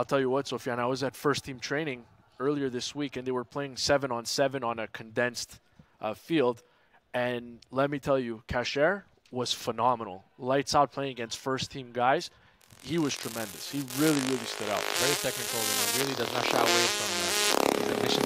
I'll tell you what, Sofiane, I was at first team training earlier this week, and they were playing seven on seven on a condensed uh, field. And let me tell you, Kacher was phenomenal. Lights out playing against first team guys. He was tremendous. He really, really stood out. Very technical and really does not shy away from uh, admission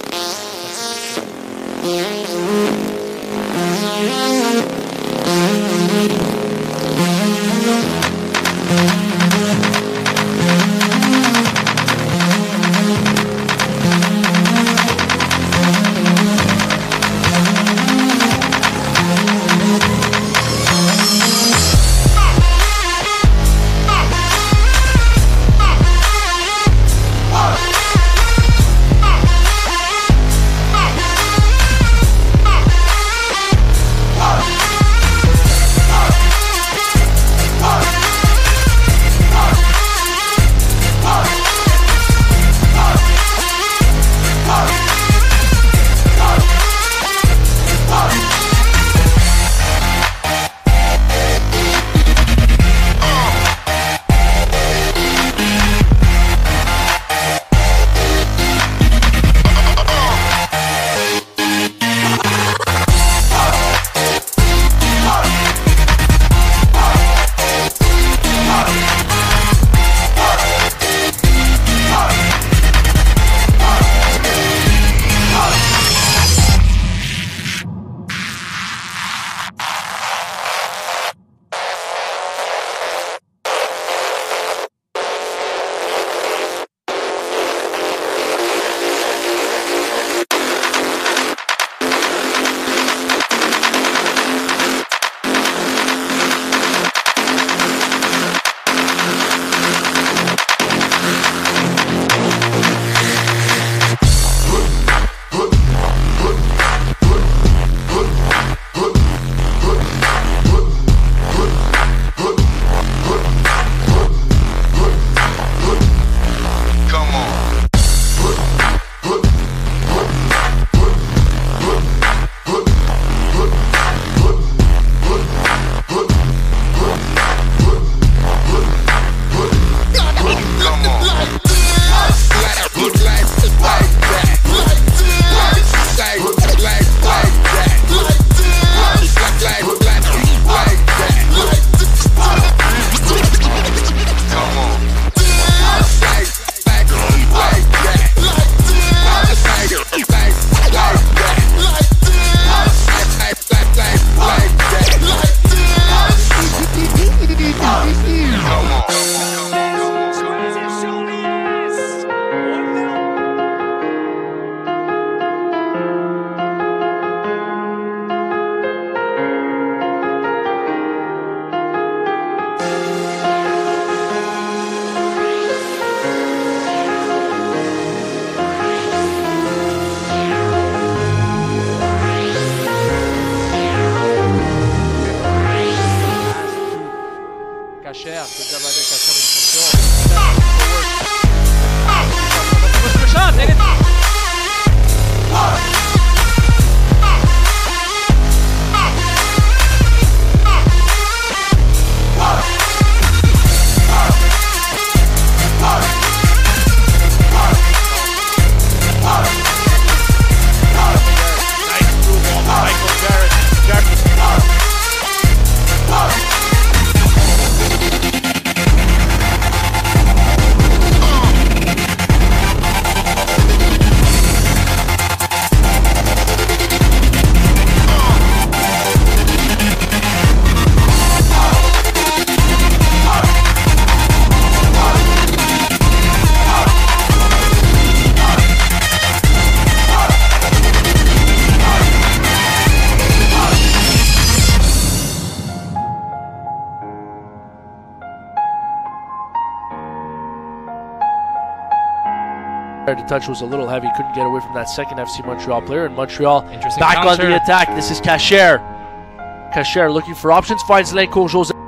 The touch was a little heavy, couldn't get away from that second FC Montreal player. And Montreal back counter. on the attack. This is Kacher. Kacher looking for options, finds Lenko Jose.